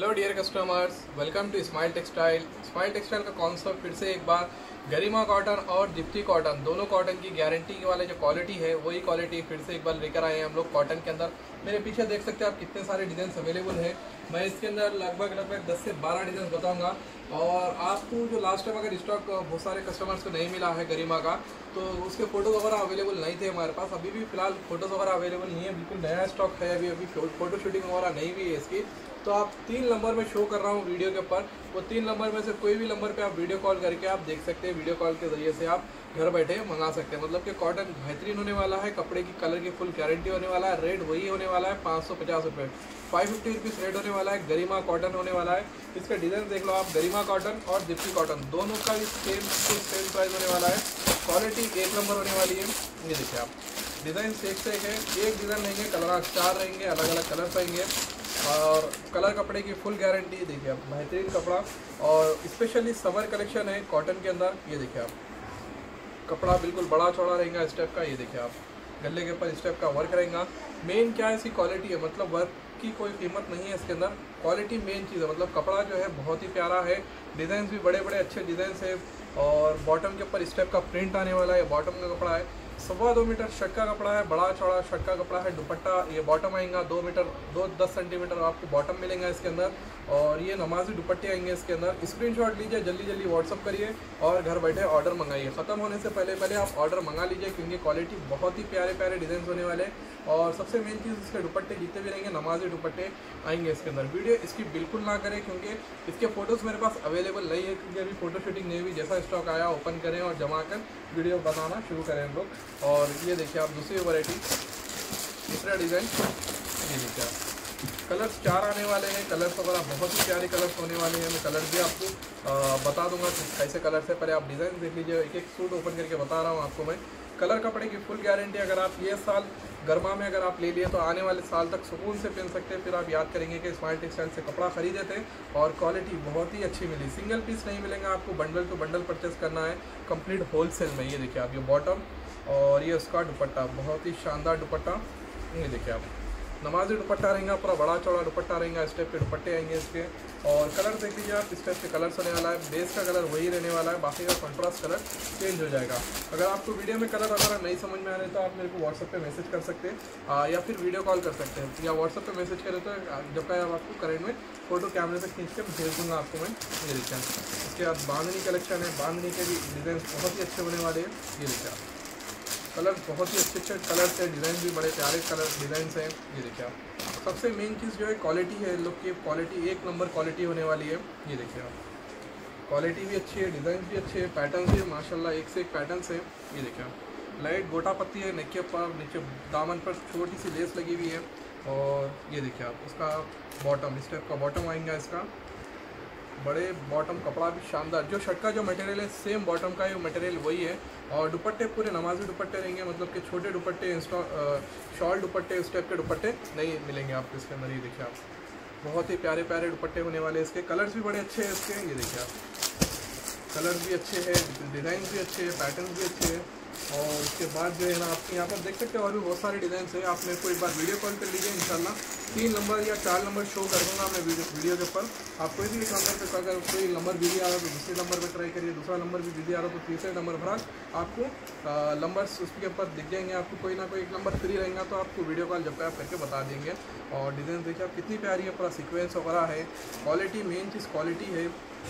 Hello dear customers welcome to Smile Textile Smile Textile का concept फिर से एक बार. गरिमा कॉटन और दीप्ति कॉटन दोनों कॉटन की गारंटी वाले जो क्वालिटी है, वही क्वालिटी फिर से एक बार लेकर आए हैं हम लोग कॉटन के अंदर. मेरे पीछे देख सकते हैं आप कितने सारे डिज़ाइन अवेलेबल है. मैं इसके अंदर लगभग लगभग 10 से 12 डिज़ाइन बताऊँगा. और आपको जो लास्ट टाइम अगर स्टॉक बहुत सारे कस्टमर्स को नहीं मिला है गरिमा का तो उसके फ़ोटोज़ वगैरह अवेलेबल नहीं थे हमारे पास. अभी भी फ़िलहाल फ़ोटोज़ वगैरह अवेलेबल नहीं है. बिल्कुल नया स्टॉक है अभी अभी फ़ोटो शूटिंग वगैरह नहीं हुई है इसकी. तो आप तीन नंबर में शो कर रहा हूँ वीडियो के ऊपर। वो तीन नंबर में से कोई भी नंबर पे आप वीडियो कॉल करके आप देख सकते हैं। वीडियो कॉल के ज़रिए से आप घर बैठे मंगा सकते हैं। मतलब कि कॉटन बेहतरीन होने वाला है, कपड़े की कलर की फुल गारंटी होने वाला है। रेट वही होने वाला है, पाँच सौ पचास रुपये फाइव फिफ्टी रुपीज़ रेट होने वाला है, गरिमा कॉटन होने वाला है। इसका डिज़ाइन देख लो आप, गरिमा कॉटन और दीप्ति कॉटन दोनों का भी सेम सेम प्राइस होने वाला है। क्वालिटी एक नंबर होने वाली है। ये देखिए आप। डिज़ाइन एक से एक है। एक डिज़ाइन रहेंगे कलर चार रहेंगे अलग अलग कलर रहेंगे और कलर कपड़े की फुल गारंटी देखिए आप, बेहतरीन कपड़ा और स्पेशली समर कलेक्शन है कॉटन के अंदर, ये देखिए आप। कपड़ा बिल्कुल बड़ा चौड़ा रहेगा स्टेप का, ये देखिए आप। गले के ऊपर स्टेप का वर्क रहेगा। मेन क्या है, इसकी क्वालिटी है मतलब वर्क की कोई कीमत नहीं है इसके अंदर। क्वालिटी मेन चीज़ है मतलब कपड़ा जो है बहुत ही प्यारा है। डिज़ाइन भी बड़े बड़े अच्छे डिज़ाइन है और बॉटम के ऊपर स्टेप का प्रिंट आने वाला है बॉटम का कपड़ा है। सवा दो मीटर शर्ट का कपड़ा है, बड़ा चौड़ा शर्ट का कपड़ा है, दुपट्टा, ये बॉटम आएगा, दो मीटर, दो दस सेंटीमीटर आपको बॉटम मिलेगा इसके अंदर। और ये नमाजी दुपट्टे आएँगे इसके अंदर। स्क्रीनशॉट लीजिए जल्दी जल्दी व्हाट्सअप करिए और घर बैठे ऑर्डर मंगाइए। ख़त्म होने से पहले पहले आप ऑर्डर मंगा लीजिए क्योंकि क्वालिटी बहुत ही प्यारे प्यारे डिज़ाइन होने वाले हैं। और सबसे मेन चीज़, इसके दुपट्टे जितने भी रहेंगे, नमाजी दुपट्टे आएँगे इसके अंदर। वीडियो इसकी बिल्कुल ना करें क्योंकि इसके फ़ोटोज़ मेरे पास अवेलेबल नहीं है क्योंकि अभी फ़ोटो शूटिंग नहीं हुई। जैसा स्टॉक आया ओपन करें और जमा कर वीडियो बनाना शुरू करें हम लोग। और ये देखिए आप दूसरी वैरायटी तीसरा डिज़ाइन ये देखिए आप कलर्स चार आने वाले हैं, कलर्स वगैरह बहुत ही प्यारे कलर्स होने वाले हैं, मैं कलर भी आपको बता दूँगा कैसे कलर्स है, पहले आप डिज़ाइन देख लीजिए, एक एक सूट ओपन करके बता रहा हूँ आपको मैं। कलर कपड़े की फुल गारंटी अगर आप ये साल गर्मा में अगर आप ले लिए तो आने वाले साल तक सुकून से पहन सकते हैं। फिर आप याद करेंगे कि स्मार्ट टेक्सटाइल से कपड़ा खरीदे थे और क्वालिटी बहुत ही अच्छी मिली। सिंगल पीस नहीं मिलेगा आपको बंडल टू बंडल परचेस करना है। कंप्लीट होलसेल में, ये देखिए आप, ये बॉटम और ये उसका दुपट्टा, बहुत ही शानदार दुपट्टा, ये देखिए आप। नमाजी दुपट्टा रहेगा, पूरा बड़ा चौड़ा दुपट्टा रहेगा स्टेप के दुपट्टे आएँगे इसके। और कलर देख लीजिए आप स्टेप के कलर्स होने वाला है बेस का कलर वही रहने वाला है, बाकी का कंट्रास्ट कलर चेंज हो जाएगा। अगर आपको वीडियो में कलर वगैरह नहीं समझ में आ रहे तो आप मेरे को व्हाट्सअप पे मैसेज कर सकते हैं या फिर वीडियो कॉल कर सकते हैं। या व्हाट्सअप पे मैसेज करें तो जब का आपको करेंट में फ़ोटो कैमरे से खींच के भेज दूँगा आपको मैं, ये देखिए इसके बाद बांधनी कलेक्शन है, बांधनी के भी डिज़ाइन बहुत ही अच्छे होने वाले हैं, ये देखिए कलर बहुत ही अच्छे अच्छे कलर्स हैं, डिज़ाइन भी बड़े प्यारे कलर डिज़ाइन हैं, ये देखिए आप। सबसे मेन चीज़ जो है क्वालिटी है लोग की क्वालिटी एक नंबर क्वालिटी होने वाली है, ये देखिए आप। क्वालिटी भी अच्छी है डिज़ाइन भी अच्छे है पैटर्न भी माशाल्लाह, एक से एक पैटर्न्स है, ये देखिए आप। लाइट गोटा पत्ती है नेके पर नीचे दामन पर छोटी सी लेस लगी हुई है, और ये देखिए आप उसका बॉटम इस टाइप का बॉटम आएँगे इसका। बड़े बॉटम कपड़ा भी शानदार। जो शर्ट का जो मटेरियल है सेम बॉटम का ही मटेरियल वही है। और दुपट्टे, पूरे नमाजी दुपट्टे रहेंगे मतलब कि छोटे दुपट्टे शॉल दुपट्टे, इस टाइप के दुपट्टे नहीं मिलेंगे आपको इसके अंदर, ये देखिए आप। बहुत ही प्यारे प्यारे दुपट्टे होने वाले इसके। कलर्स भी बड़े अच्छे हैं इसके, ये देखिए आप। कलर भी अच्छे हैं डिज़ाइन भी अच्छे हैं पैटर्न भी अच्छे हैं। और उसके बाद जो है ना आप यहाँ पर देख सकते हो, और भी बहुत सारे डिज़ाइन है। आप मेरे को एक बार वीडियो कॉल कर लीजिए, इंशाल्लाह। तीन नंबर या चार नंबर शो कर दूँगा मैं वीडियो वीडियो के ऊपर। आप कोई भी एक नंबर पर अगर कोई नंबर बिज़ी आ रहा है तो दूसरे नंबर पर ट्राई करिए। दूसरा नंबर भी बिज़ी आ रहा है तो तीसरे नंबर पर आपको नंबर उसके ऊपर दिख जाएँगे। आपको कोई ना कोई एक नंबर फ्री रहेगा तो आपको वीडियो कॉल जब आप करके बता देंगे। और डिज़ाइन देखिए, आप कितनी प्यारी है, पूरा सिक्वेंस वगैरह है। क्वालिटी मेन चीज़ क्वालिटी है।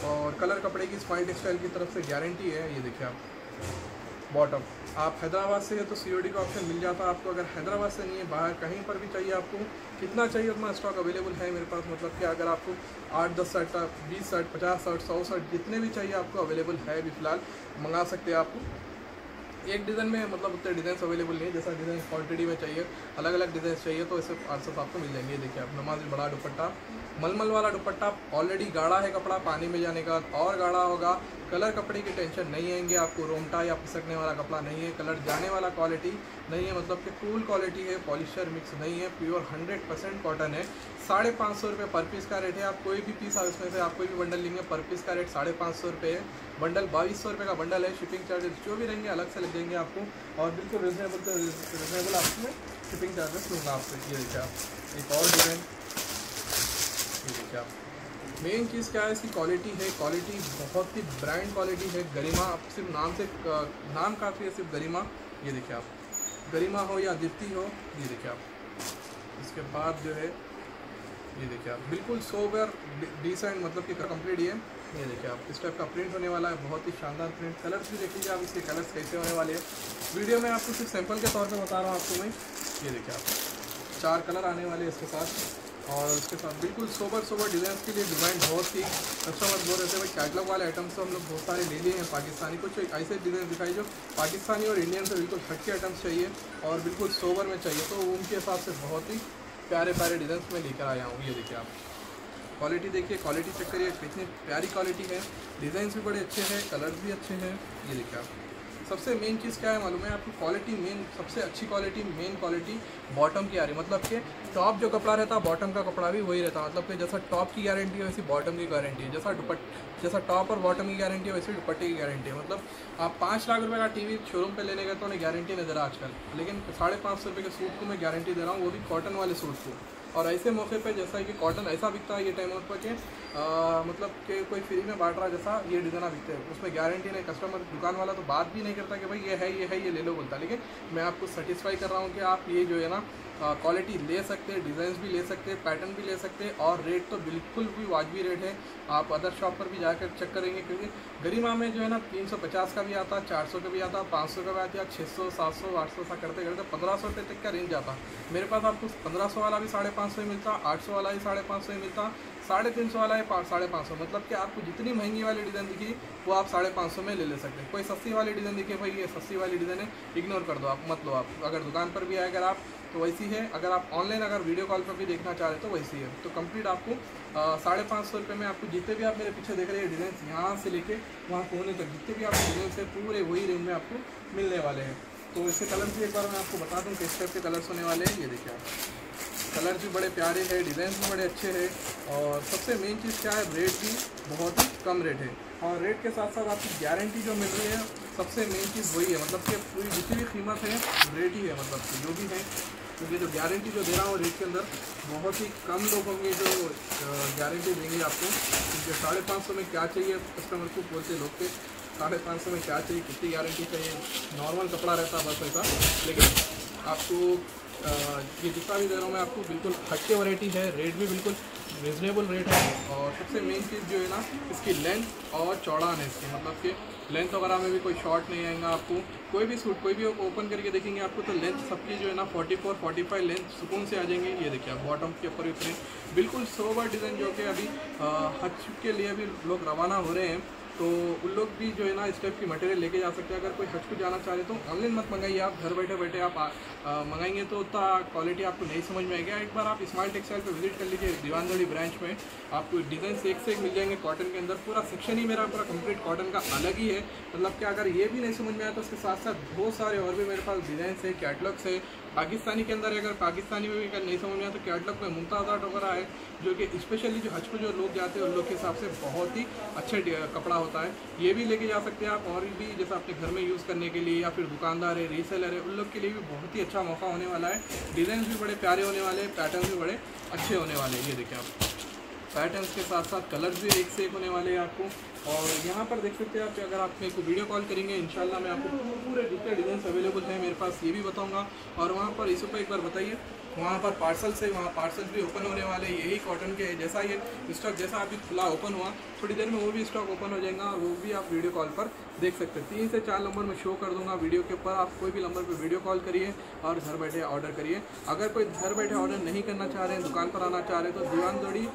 और कलर कपड़े की स्माइल टेक्सटाइल की तरफ़ से गारंटी है, ये देखिए आप। बॉटम आप हैदराबाद से है तो सीओडी का ऑप्शन मिल जाता है आपको। अगर हैदराबाद से नहीं है, बाहर कहीं पर भी चाहिए आपको, कितना चाहिए उतना स्टॉक अवेलेबल है मेरे पास? मतलब कि अगर आपको आठ, दस शर्ट बीस शर्ट पचास शर्ट सौ शर्ट जितने भी चाहिए आपको अवेलेबल है अभी फ़िलहाल, मंगा सकते हैं आपको एक डिज़ाइन में मतलब उतने डिज़ाइन अवेलेबल नहीं है, जैसा डिज़ाइन क्वांटिटी में चाहिए अलग अलग डिज़ाइन चाहिए तो ऐसे आंसर्स आपको मिल जाएँगे। देखिए आप नमाज़ बड़ा दुपट्टा, मलमल वाला दुपट्टा ऑलरेडी गाढ़ा है कपड़ा, पानी में जाने का और गाढ़ा होगा। कलर कपड़े की टेंशन नहीं आएँगे, आपको रोमटा या पिसकने वाला कपड़ा नहीं है कलर जाने वाला क्वालिटी नहीं है मतलब कि कूल क्वालिटी है पॉलिशर मिक्स नहीं है प्योर हंड्रेड परसेंट कॉटन है। साढ़े पाँच सौ रुपये पर पीस का रेट है। आप कोई भी पीस उसमें से, आप कोई भी बंडल लेंगे, पर पीस का रेट साढ़े पाँच सौ रुपये है। बंडल बाईस सौ रुपये का बंडल है। शिपिंग चार्जेस जो भी रहेंगे, अलग से लग जाएँगे आपको। और बिल्कुल रिजनेबल तो रिजनेबल आपको शिपिंग चार्जेस लूँगा आपको। ये देखिए आप। एक और डिज़ाइन ये देखिए आप। मेन चीज़ क्या है? इसकी क्वालिटी है। क्वालिटी बहुत ही ब्रांड क्वालिटी है। गरिमा, आप सिर्फ़ नाम से, नाम काफ़ी है सिर्फ़ गरिमा। ये देखिए आप। गरिमा हो या दीप्ति हो, ये देखिए आप। इसके बाद जो है ये देखिए आप, बिल्कुल सोबर डिसेंट मतलब कि कंप्लीट ये। ये देखिए आप, इस टाइप का प्रिंट होने वाला है, बहुत ही शानदार प्रिंट कलर्स भी देख लीजिए आप, इसके कलर्स कैसे होने वाले हैं। वीडियो में आपको सिर्फ़ सैंपल के तौर पर बता रहा हूँ आपको मैं। ये देखिए आप, चार कलर आने वाले हैं इसके साथ। और उसके साथ बिल्कुल सोबर सोबर डिज़ाइन के लिए डिज़ाइन बहुत ही कस्टमर बोल रहे थे भाई। कैटलॉग वाले आइटम्स तो हम लोग बहुत सारे ले लिए हैं, पाकिस्तानी। कुछ ऐसे डिज़ाइन दिखाई जो पाकिस्तानी और इंडियन से बिल्कुल हटके आइटम्स चाहिए और बिल्कुल सोबर में चाहिए तो उनके हिसाब से बहुत ही प्यारे प्यारे डिज़ाइन में लेकर आया हूँ, ये देखिए आप। क्वालिटी देखिए क्वालिटी चेक करिए, कितनी प्यारी क्वालिटी है। डिज़ाइंस भी बड़े अच्छे हैं कलर्स भी अच्छे हैं, ये देखिए आप। सबसे मेन चीज़ क्या है मालूम है? आपकी क्वालिटी मेन सबसे अच्छी क्वालिटी मेन क्वालिटी बॉटम की आ रही है। मतलब कि टॉप जो कपड़ा रहता है बॉटम का कपड़ा भी वही रहता। है मतलब कि जैसा टॉप की गारंटी है, वैसी बॉटम की गारंटी है। जैसा दुपट, जैसा टॉप और बॉटम की गारंटी है, वैसे दुपट्टे की गारंटी है। मतलब आप पाँच लाख रुपये का टीवी शोरूम पर लेने गए तो उन्हें गारंटी नहीं दे रहा आजकल। लेकिन साढ़े पाँच सौ रुपये के सूट को मैं गारंटी दे रहा हूँ, वो भी कॉटन वाले सूट को। और ऐसे मौके पर जैसा कि कॉटन ऐसा बिकता है ये टाइम पर कि मतलब कि कोई फ्री में बांट रहा जैसा ये डिज़ाइना बिकते हैं। उसमें गारंटी नहीं कस्टमर दुकान वाला तो बात भी नहीं करता कि भाई ये है ये है, ये ले लो बोलता। लेकिन मैं आपको सेटिस्फाई कर रहा हूँ कि आप ये जो है ना क्वालिटी ले सकते हैं डिज़ाइंस भी ले सकते हैं पैटर्न भी ले सकते हैं और रेट तो बिल्कुल भी वाजबी रेट है। आप अदर शॉप पर भी जाकर चेक करेंगे क्योंकि गरिमा में जो है ना 350 का भी आता 400 का भी आता 500 का भी आता छः सौ, सात सौ, आठ सौ सा करते करते पंद्रह सौ रुपये तक का रेंज आता मेरे पास आपको पंद्रह सौ वाला भी साढ़े पाँच सौ ही मिलता, आठ सौ वाला भी साढ़े पाँच सौ ही मिलता। साढ़े तीन सौ वाला है साढ़े पाँच सौ मतलब कि आपको जितनी महँगी वाली डिज़ाइन दिखी, वो आप साढ़े पाँच सौ में ले ले सकते हैं। कोई सस्ती वाली डिज़ाइन दिखे, भाई, ये सस्ती वाली डिज़ाइन है इग्नोर कर दो आप, मत लो आप। अगर दुकान पर भी आए अगर आप तो वैसी है। अगर आप ऑनलाइन अगर वीडियो कॉल पर भी देखना चाह रहे तो वैसी है। तो कंप्लीट आपको साढ़े पाँच सौ रुपये में आपको जितने भी आप मेरे पीछे देख रहे हैं डिज़ाइन यहाँ से लेके वहाँ कोने तक, जितने भी आपको डिज़ाइन है, पूरे वही रेंज में आपको मिलने वाले हैं। तो इसके कलर भी एक बार मैं आपको बता दूँ, किस टाइप के कलर्स होने वाले हैं, ये देखिए आप। कलर भी बड़े प्यारे हैं डिज़ाइन भी बड़े अच्छे हैं और सबसे मेन चीज़ क्या है, रेट भी बहुत ही कम रेट है। और रेट के साथ साथ आपकी गारंटी जो मिल रही है, सबसे मेन चीज़ वही है मतलब कि पूरी जितनी भी कीमत है, रेट ही है मतलब कि जो भी है, क्योंकि जो गारंटी जो दे रहा हूँ रेट के अंदर, बहुत ही कम लोग होंगे जो गारंटी देंगे आपको, क्योंकि साढ़े पाँच सौ में क्या चाहिए कस्टमर को, बोलते लोग के, साढ़े पाँच सौ में क्या चाहिए, कितनी गारंटी चाहिए नॉर्मल कपड़ा रहता बस ऐसा, लेकिन आपको ये जितना भी दे रहा हूँ मैं आपको, बिल्कुल हटके वैरायटी है रेट भी बिल्कुल रिजनेबल रेट है। और सबसे मेन चीज़ जो है ना, इसकी लेंथ और चौड़ा है इसकी। मतलब कि लेंथ वगैरह में भी कोई शॉर्ट नहीं आएगा आपको। कोई भी सूट कोई भी ओपन करके देखेंगे आपको तो लेंथ सबकी जो है ना 44 45 लेंथ सुकून से आ जाएँगे। ये देखिए आप बॉटम के ऊपर भी बिल्कुल सोबर डिज़ाइन जो कि अभी हज के लिए भी लोग रवाना हो रहे हैं। तो उन लोग भी जो है ना, इस टाइप की मटेरियल लेके जा सकते हैं। अगर कोई हज को जाना चाह रहे तो ऑनलाइन मत मंगाइए। आप घर बैठे बैठे आप मंगाएँगे तो उतना क्वालिटी आपको नहीं समझ में आएगा। एक बार आप स्मार्ट टेक्सटाइल पर विज़िट कर लीजिए दीवानदड़ी ब्रांच में। आपको डिज़ाइन एक से एक मिल जाएँगे कॉटन के अंदर। पूरा सेक्शन ही मेरा, पूरा कंप्लीट कॉटन का अलग ही है। मतलब कि अगर ये भी नहीं समझ में आया तो उसके साथ साथ बहुत सारे और भी मेरे पास डिज़ाइन है कैटलॉग्स है। पाकिस्तानी के अंदर अगर पाकिस्तानी में भी अगर नहीं समझ में आया तो कैटलॉग में मुमताज़ आर्ट वगैरह है, जो कि स्पेशली जो हज पर जो लोग जाते हैं, उन लोग के हिसाब से बहुत ही अच्छे कपड़ा होता है। ये भी लेके जा सकते हैं आप, और भी जैसे अपने घर में यूज़ करने के लिए, या फिर दुकानदार है रीसेलर है, उन लोग के लिए भी बहुत ही अच्छा मौका होने वाला है। डिज़ाइन भी बड़े प्यारे होने वाले हैं पैटर्न भी बड़े अच्छे होने वाले हैं, ये देखिए आप। पैटर्न्स के साथ साथ कलर्स भी एक से एक होने वाले हैं आपको। और यहाँ पर देख सकते हैं आप अगर आप मेरे को वीडियो कॉल करेंगे इन मैं आपको पूरे जितने डिज़ाइन अवेलेबल हैं मेरे पास, ये भी बताऊँगा। और वहाँ पर इस पर एक बार बताइए, वहाँ पर पार्सल से वहाँ पार्सल भी ओपन होने वाले यही कॉटन के जैसा ये स्टॉक जैसा अभी खुला ओपन हुआ। थोड़ी देर में वो भी स्टॉक ओपन हो जाएगा और वो भी आप वीडियो कॉल पर देख सकते हैं। तीन से चार नंबर में शो कर दूँगा वीडियो के ऊपर। आप कोई भी नंबर पर वीडियो कॉल करिए और घर बैठे ऑर्डर करिए। अगर कोई घर बैठे ऑर्डर नहीं करना चाह रहे हैं, दुकान पर आना चाह रहे हैं तो दीवान दौड़ी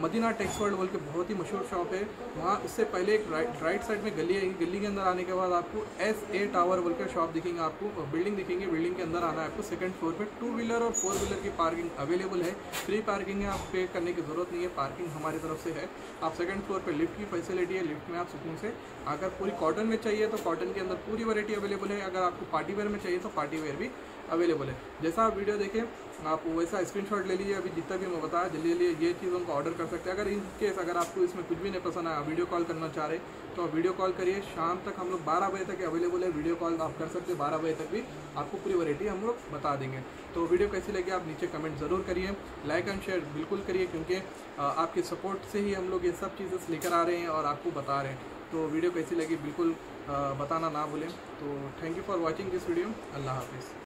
मदीना टेक्स वर्ल्ड बोल के बहुत ही मशहूर शॉप है। वहाँ उससे पहले एक राइट राइट साइड में गली आएगी। गली के अंदर आने के बाद आपको एस ए टावर बोल के शॉप दिखेंगे। आपको बिल्डिंग दिखेंगे। बिल्डिंग के अंदर आना है आपको सेकंड फ्लोर पे। टू व्हीलर और फोर व्हीलर की पार्किंग अवेलेबल है। फ्री पार्किंग है, आप पे करने की ज़रूरत नहीं है। पार्किंग हमारी तरफ़ से है। आप सेकंड फ्लोर पे लिफ्ट की फैसिलिटी है, लिफ्ट में आप सुकून से अगर पूरी कॉटन में चाहिए तो कॉटन के अंदर पूरी वैरायटी अवेलेबल है। अगर आपको पार्टी वेयर में चाहिए तो पार्टी वेयर भी अवेलेबल है। जैसा आप वीडियो देखें, आप वैसा स्क्रीनशॉट ले लीजिए, अभी जितना भी मैं बताया, जल्दी जल्दी ये चीज़ उनको ऑर्डर कर सकते हैं। अगर इन केस अगर आपको इसमें कुछ भी नहीं पसंद आया वीडियो कॉल करना चाह रहे तो आप वीडियो कॉल करिए। शाम तक हम लोग बारह बजे तक अवेलेबल है वीडियो कॉल आप कर सकते हैं। बारह बजे तक भी आपको पूरी वैरायटी हम लोग बता देंगे। तो वीडियो कैसी लगी, आप नीचे कमेंट ज़रूर करिए। लाइक एंड शेयर बिल्कुल करिए, क्योंकि आपके सपोर्ट से ही हम लोग ये सब चीज़ें लेकर आ रहे हैं और आपको बता रहे हैं। तो वीडियो कैसी लगी, बिल्कुल बताना ना भूलें। तो thank you for watching this video अल्लाह हाफिज़।